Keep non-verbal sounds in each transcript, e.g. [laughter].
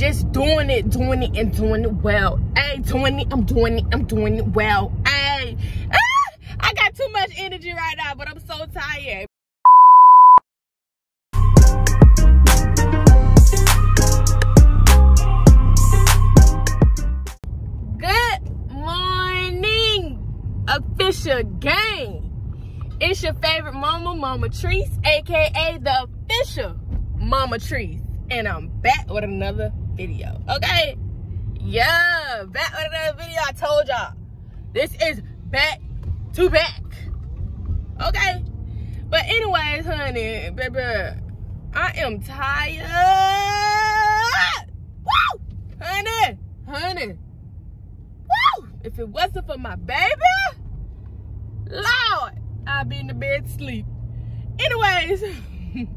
just doing it, doing it, and doing it well. Hey, doing it, I'm doing it, I'm doing it well. Hey, ah, I got too much energy right now, but I'm so tired. Good morning, official gang. It's your favorite mama, Mama Trice, aka the official Mama Trice. And I'm back with another video. Okay? Yeah, back with another video. I told y'all. This is back to back. Okay? But anyways, honey, baby, I am tired. Woo! Honey, honey. Woo! If it wasn't for my baby, Lord, I'd be in the bed sleep. Anyways, [laughs]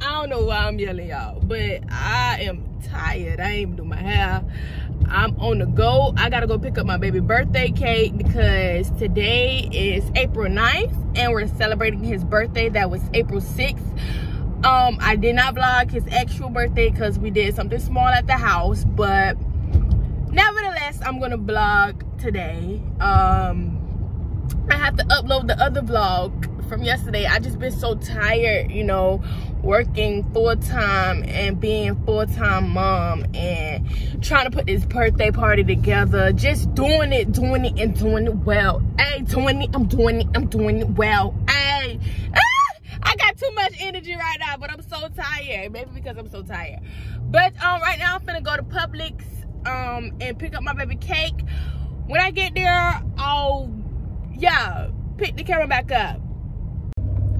I don't know why I'm yelling y'all, but I am tired. I ain't even do my hair. I'm on the go. I gotta go pick up my baby birthday cake because today is April 9th and we're celebrating his birthday. That was April 6th. Um, I did not vlog his actual birthday because we did something small at the house, but nevertheless, I'm gonna vlog today. Um, I have to upload the other vlog from yesterday. I just been so tired, you know, working full-time and being full-time mom and trying to put this birthday party together. Just doing it doing it and doing it well. Hey doing it i'm doing it i'm doing it well. Hey ah, i got too much energy right now but i'm so tired. Maybe because i'm so tired. But um right now i'm gonna go to publix um and pick up my baby cake. When i get there i'll yeah pick the camera back up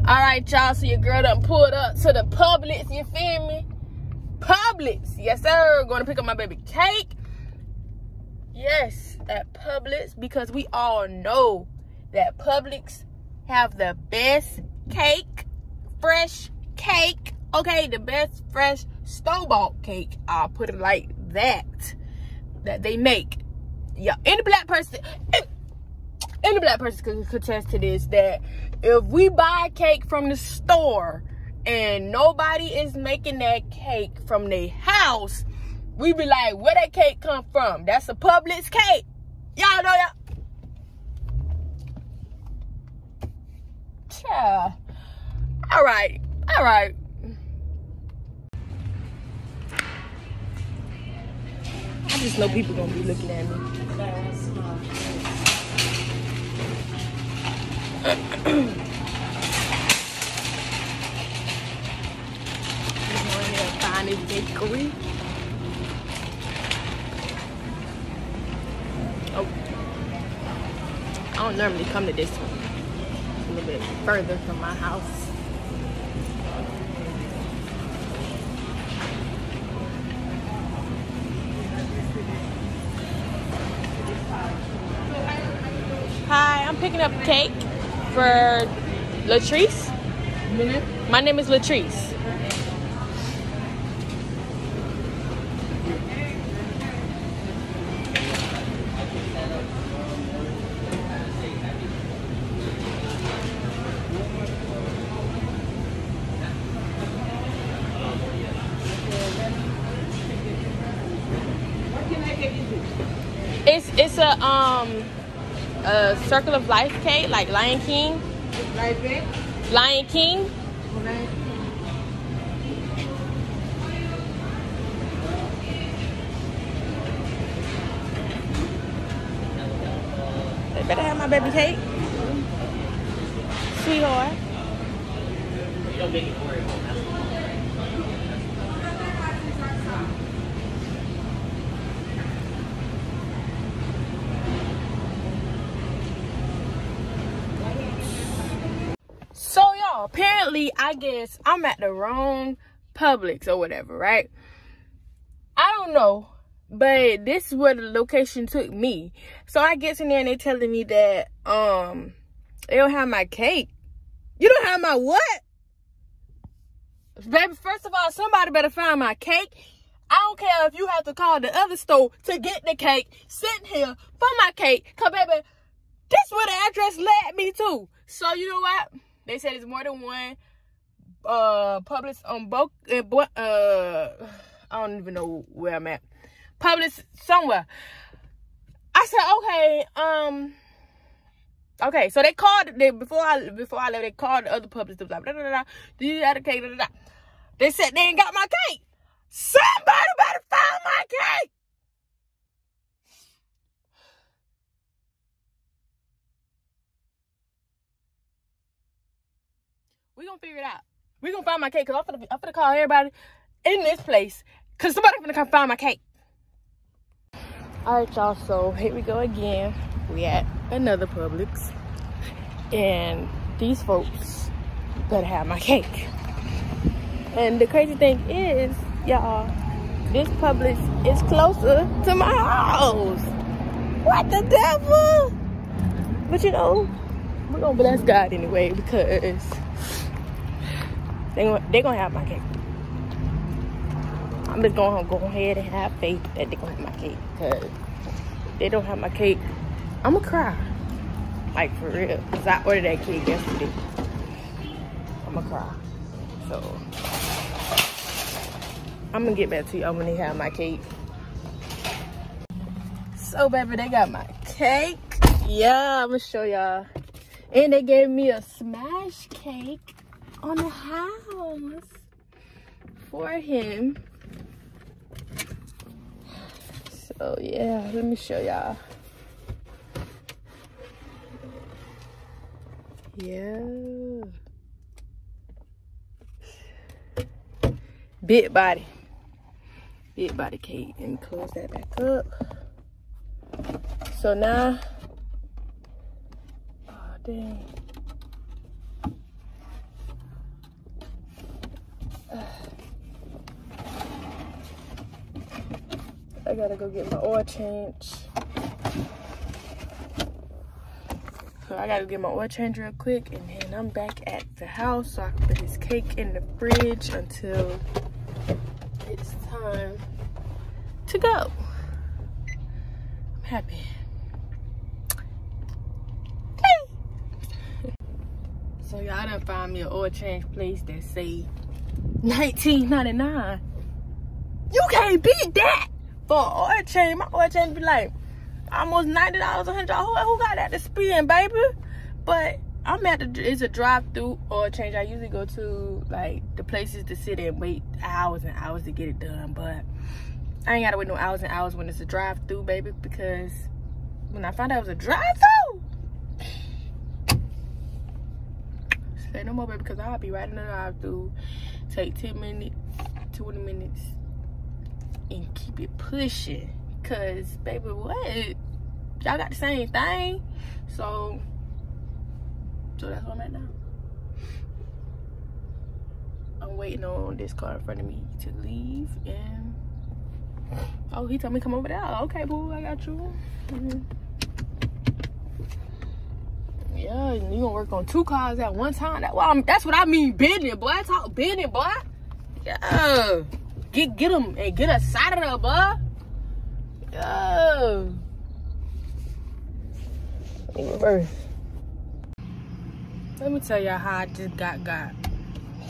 all right, y'all. So your girl done pulled up to the Publix. You feel me? Publix. Yes, sir. Going to pick up my baby cake. Yes, at Publix because we all know that Publix have the best cake, fresh cake. Okay, the best fresh store-bought cake. I'll put it like that. That they make. Yeah, any black person, any black person could contest to this that if we buy cake from the store and nobody is making that cake from their house, we be like, where that cake come from? That's a Publix cake. Y'all know that? Yeah. All right. All right. I just know people gonna be looking at me. Bakery. Oh, I don't normally come to this one. It's a little bit further from my house. Hi, I'm picking up cake for Latrice. My name is Latrice. It's it's a um a circle of life cake like Lion King. Lion King. They better have my baby cake. Sweetheart. So y'all, apparently I guess I'm at the wrong Publix or whatever, right? I don't know, but this is where the location took me. So I get in there and they telling me that um they don't have my cake. You don't have my what? Baby, first of all, somebody better find my cake. I don't care if you have to call the other store to get the cake, sitting here for my cake. Cause baby, this is where the address led me to. So you know what? They said it's more than one uh Publix on both uh I don't even know where I'm at. Publix somewhere. I said, okay, um, okay. So they called they before I before I left. They called the other was like, da da da, do you have a cake? Da, da, da. They said they ain't got my cake. Somebody better find my cake. We gonna figure it out. We gonna find my cake because I'm gonna I'm gonna call everybody in this place because somebody gonna come find my cake. All right, y'all. So here we go again. We at another Publix, and these folks better have my cake. And the crazy thing is, y'all, this Publix is closer to my house. What the devil? But you know, we're gonna bless God anyway because they they gonna have my cake. I'm just gonna go ahead and have faith that they gonna have my cake because they don't have my cake. I'm gonna cry. Like for real. Cause I ordered that cake yesterday. I'm gonna cry. So I'm gonna get back to y'all when they have my cake. So baby, they got my cake. Yeah, I'm gonna show y'all. And they gave me a smash cake on the house for him. So yeah, let me show y'all. Yeah. Big body. Big body cake. And close that back up. So now, oh dang. I gotta go get my oil change. So I gotta get my oil change real quick and then I'm back at the house so I can put this cake in the fridge until it's time to go. I'm happy. so y'all done find me an oil change place that say 19.99. You can't beat that for oil oh, change. My oil change be like almost ninety dollars, a hundred dollars. Who, who got that to spend, baby? But I'm at the it's a drive through oil change. I usually go to like the places to sit and wait hours and hours to get it done. But I ain't gotta wait no hours and hours when it's a drive through, baby, because when I found out it was a drive through. Say no more, baby, because I'll be right in the drive through. Take 10 minutes, 20 minutes, and keep it pushing. Cause baby, what? Y'all got the same thing. So, so that's what I'm at now. I'm waiting on this car in front of me to leave and oh he told me come over there. Okay, boo, I got you. Mm -hmm. Yeah, you gonna work on two cars at one time. That, well, that's what I mean, business, boy. Talk business, boy. Yeah. Get get them and get us out of there, boy. Yo. Reverse. Let me tell y'all how I just got got. [laughs]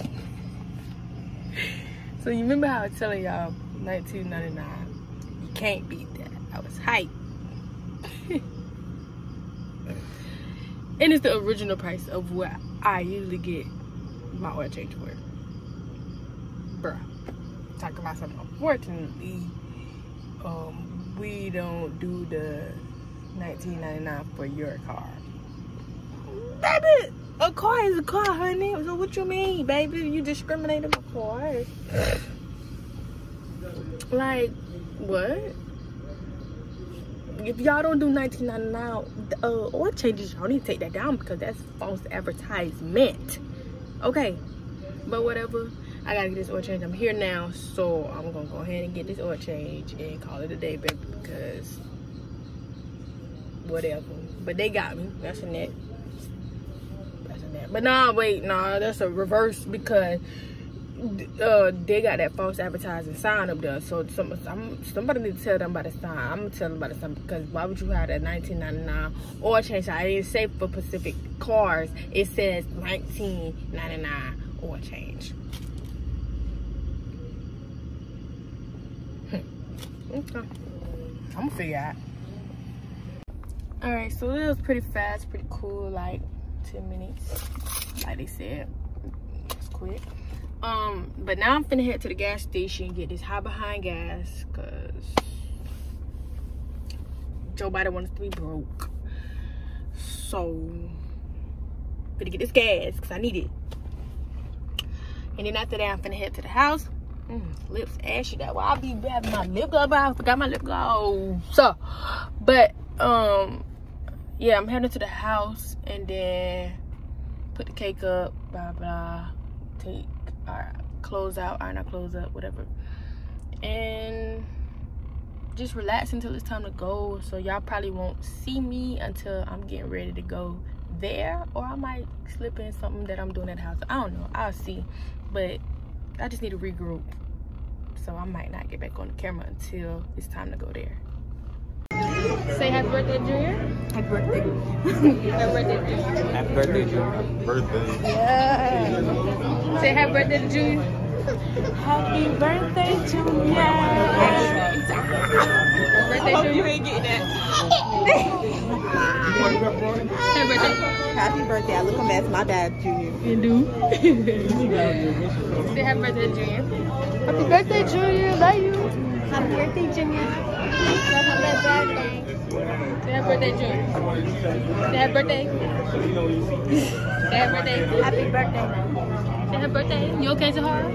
so you remember how I was telling y'all 1999? You can't beat that. I was hype. [laughs] and it's the original price of what I usually get my oil change for. Talking about something. Unfortunately, um, we don't do the 1999 for your car. Baby, a car is a car, honey. So what you mean, baby? You discriminated my cars? like, what? If y'all don't do 1999 uh, oil changes, y'all need to take that down because that's false advertisement. Okay, but whatever. I gotta get this oil change. I'm here now, so I'm gonna go ahead and get this oil change and call it a day, baby, because whatever. But they got me. That's a net. That's a net. But nah, wait, nah, that's a reverse because uh, they got that false advertising sign up there. So some, some somebody need to tell them about the sign. I'm gonna tell them about the sign because why would you have that 1999 oil change? I didn't say for Pacific cars. It says 1999 oil change. Okay. I'm gonna figure out. All right, so it was pretty fast, pretty cool, like 10 minutes, like they said. It's quick. Um, but now I'm finna head to the gas station, get this high behind gas, cause Joe Biden wants to be broke. So, gonna get this gas, cause I need it. And then after that, I'm finna head to the house. Mm, lips ashy. That why I be having my lip gloss. I forgot my lip gloss. So, but um, yeah, I'm heading to the house and then put the cake up. Blah blah. Take our clothes out, iron our clothes up, whatever, and just relax until it's time to go. So y'all probably won't see me until I'm getting ready to go there, or I might slip in something that I'm doing at the house. I don't know. I'll see, but I just need to regroup. So I might not get back on the camera until it's time to go there. Say happy birthday, Junior. Happy birthday. happy birthday, Junior. Happy birthday, Junior. Birthday. Yeah. Say happy birthday to Junior. Happy birthday, Junior. Happy birthday, Junior. You ain't getting that. Happy birthday. Happy birthday. I look a mess. My dad, Junior. You do. [laughs] Say happy birthday, Junior. Happy birthday, Junior. Love you. Happy birthday, Junior. Happy birthday. Say happy birthday, Junior. Say happy birthday. Say happy birthday. Happy birthday. Say happy birthday. You okay, Sahara?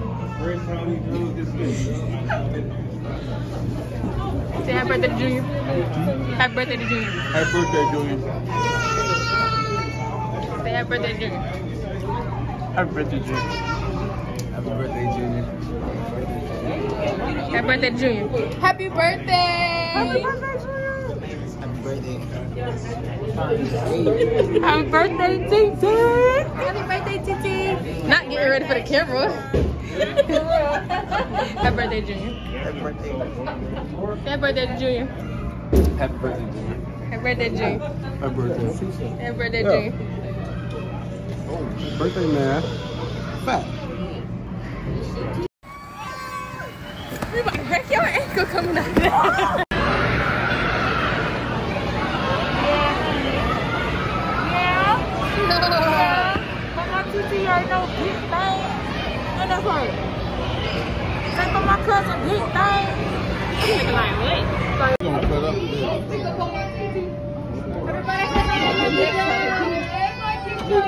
[laughs] Say happy birthday to Junior. Happy birthday to Junior. Happy birthday, Junior. Say happy birthday to Junior. Happy birthday, Junior. Happy birthday, Junior. Happy birthday Junior. Happy birthday. Happy birthday. To you Happy birthday, Titi. Happy birthday, Titi. Not getting ready for the camera. Happy birthday, Junior. Happy birthday. Happy birthday Junior. Happy birthday, Junior. Happy birthday, Junior. Happy birthday. Happy birthday, Junior. Oh, birthday, man. Fat. You about to break your ankle coming out there. But my Titi ain't no big thing. And that's right. Say for my cousin, big thing. You gonna cut up this. Little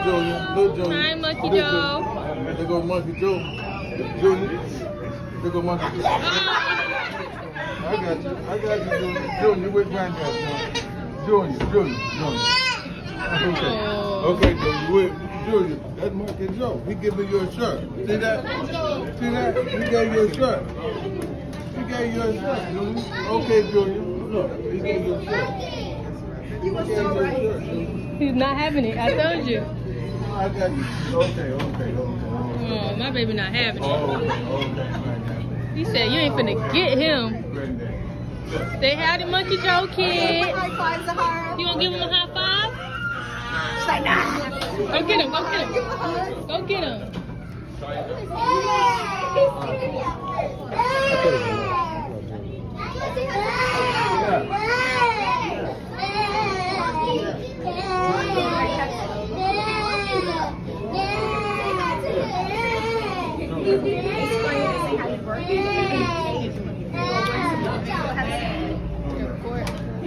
Junior. Little Junior. Hi, Monkey Joe. There go Monkey Joe. Junior. There go Monkey Joe. I got you. I got you, Junior. Junior, where's granddad? Junior, Junior, Junior. Okay. Okay, Junior. Wait, Junior, that's Monkey Joe. He giving you a shirt. See that? See that? He gave you a shirt. He gave you a shirt, Junior. Okay, Junior. Look, he gave you a shirt. He gave you a shirt, Junior. He's not having it. I told you. I got you. Okay, okay, okay. Oh, my baby not having it. Oh, okay, okay. He said you ain't finna get him. Granddad. Say howdy, Monkey Joe kid. High five, Zahara. You wanna give him a high five? Say nah. Go get him. Go get him. Go get him.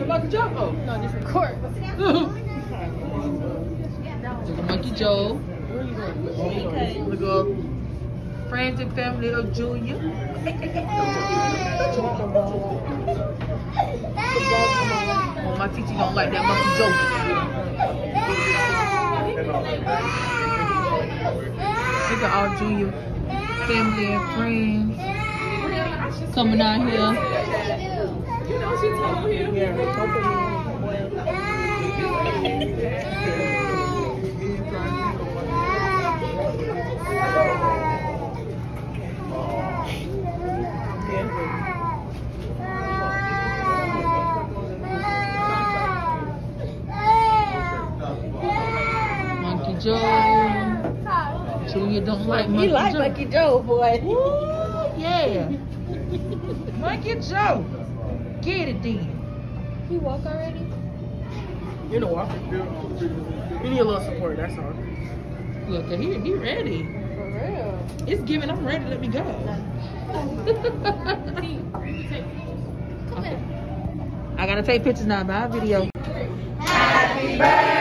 Monkey Joe? Oh, no, court. Monkey Joe. Look up. Friends and family of Junior. Oh, my Titi don't like that monkey joke. Look at all Junior family and friends. Coming out here. Monkey like Monkey He like Joe. Monkey Joe, boy. Ooh, Yeah. Make it Joe. Get it then. He walk already? You know what? You need a little support, that's all. Look, he, he ready. For real. It's giving, I'm ready, let me go. [laughs] Come I gotta take pictures now, my video. Happy